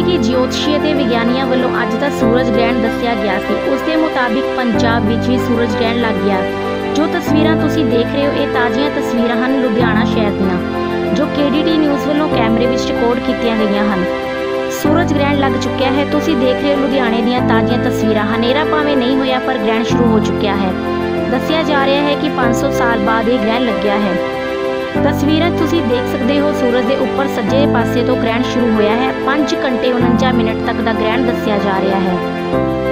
ਜੋਤਸ਼ੀ ਅਤੇ ਵਿਗਿਆਨੀਆਂ ਵੱਲੋਂ ਅੱਜ ਦਾ ਸੂਰਜ ਗ੍ਰਹਿਣ ਦੱਸਿਆ ਗਿਆ ਸੀ। ਉਸ ਦੇ ਮੁਤਾਬਿਕ ਪੰਜਾਬ ਵਿੱਚ ਵੀ ਸੂਰਜ ਗ੍ਰਹਿਣ ਲੱਗ ਗਿਆ। ਜੋ ਤਸਵੀਰਾਂ ਤੁਸੀਂ ਦੇਖ ਰਹੇ ਹੋ, ਇਹ ਤਾਜ਼ੀਆਂ ਤਸਵੀਰਾਂ ਹਨ ਲੁਧਿਆਣਾ ਸ਼ਹਿਰ ਦੀਆਂ, ਜੋ KDT ਨਿਊਜ਼ ਵੱਲੋਂ ਕੈਮਰੇ ਵਿੱਚ ਰਿਕਾਰਡ ਕੀਤੀਆਂ ਗਈਆਂ ਹਨ। ਸੂਰਜ ਗ੍ਰਹਿਣ ਲੱਗ ਚੁੱਕਿਆ ਹੈ। ਤੁਸੀਂ ਦੇਖ ਰਹੇ ਹੋ ਲੁਧਿਆਣੇ ਦੀਆਂ ਤਾਜ਼ੀਆਂ ਤਸਵੀਰਾਂ। ਹਨੇਰਾ ਭਾਵੇਂ ਨਹੀਂ ਹੋਇਆ, ਪਰ ਗ੍ਰਹਿਣ ਸ਼ੁਰੂ ਹੋ ਚੁੱਕਿਆ ਹੈ। ਦੱਸਿਆ ਜਾ ਰਿਹਾ ਹੈ ਕਿ 500 ਸਾਲ ਬਾਅਦ ਇਹ ਗ੍ਰਹਿਣ ਲੱਗਿਆ ਹੈ। ਤਸਵੀਰਾਂ ਤੁਸੀਂ ਦੇਖ ਸਕਦੇ ਹੋ, ਸੂਰਜ ਦੇ ਉੱਪਰ ਸੱਜੇ ਪਾਸੇ ਤੋਂ ਗ੍ਰਹਿਣ ਸ਼ੁਰੂ ਹੋਇਆ ਹੈ। 5 ਘੰਟੇ 49 ਮਿੰਟ ਤੱਕ ਦਾ ਗ੍ਰਹਿਣ ਦੱਸਿਆ ਜਾ ਰਿਹਾ ਹੈ।